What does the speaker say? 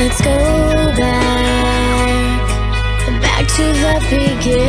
Let's go back, back to the beginning.